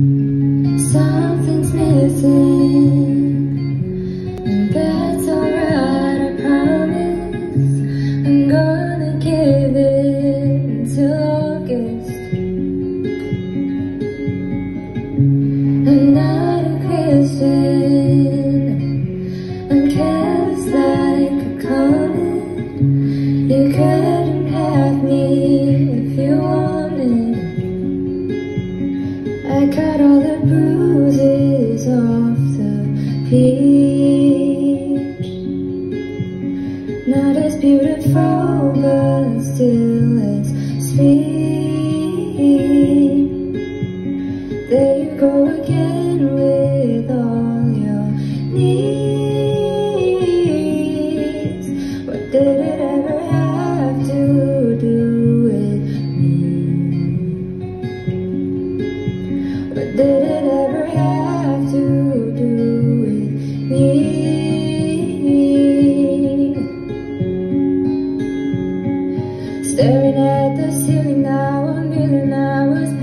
Some I cut all the bruises off the peach. Not as beautiful but still as sweet There you go again did it ever have to do with me? Staring at the ceiling now, I'm feeling was